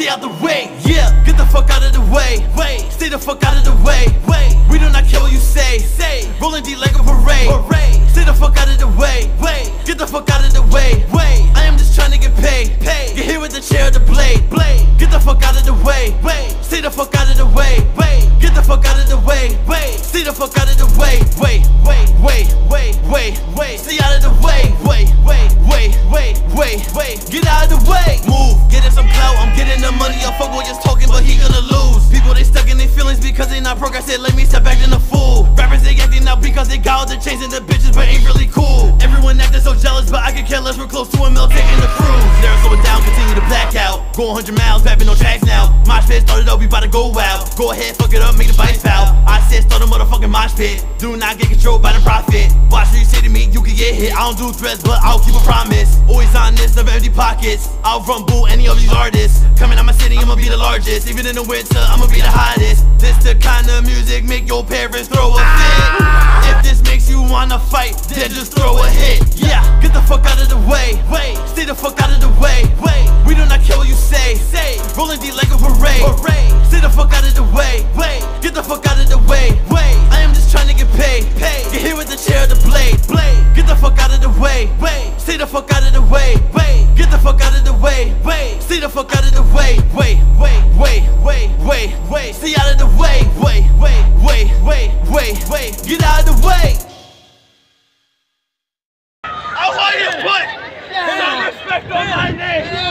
stay out the way. Yeah, get the fuck out of the way. Wait, stay the fuck out of the way. Wait, we do not care what you say. Say, rolling D like a parade. Parade, stay the fuck out of the way. Wait, get the fuck out of the way. Wait, I am just trying to get paid. Paid, get here with the chair, the blade. Blade, get the fuck out of the way. Wait, stay the fuck out of the way. Wait, get the fuck out of the way. Wait, stay the fuck out of the way. Wait, wait, wait, wait, wait, stay out of the way. Wait, wait, wait, wait, get out of the way. Move, getting some clout. I'm getting the money. A fuckboy just talking, but he gonna lose. People they stuck in their feelings because they not progressing. Let me step back in the fool. Rappers they acting out because they got all the chains and the bitches, but ain't really cool. Everyone acting so jealous, but I could care less. We're close to a mill, taking the cruise. They're slowing down, continue to black out. Go 100 miles, rapping no tracks now. Mosh pit started up, we bout to go out. Go ahead, fuck it up, make the bites foul. I said start a motherfucking mosh pit. Do not get controlled by the profit. Get hit. I don't do threats, but I'll keep a promise. Always honest, never empty pockets. I'll rumble any of these artists. Coming out my city, I'ma be the largest. Even in the winter, I'ma be the hottest. This the kind of music make your parents the fuck out of the way. Wait, get the fuck out of the way. Wait, stay the fuck out of the way. Wait, wait, wait, wait, wait, wait, stay out of the way. Wait, wait, wait, wait, wait, wait, get out of the way. I want you to put some respect on my name.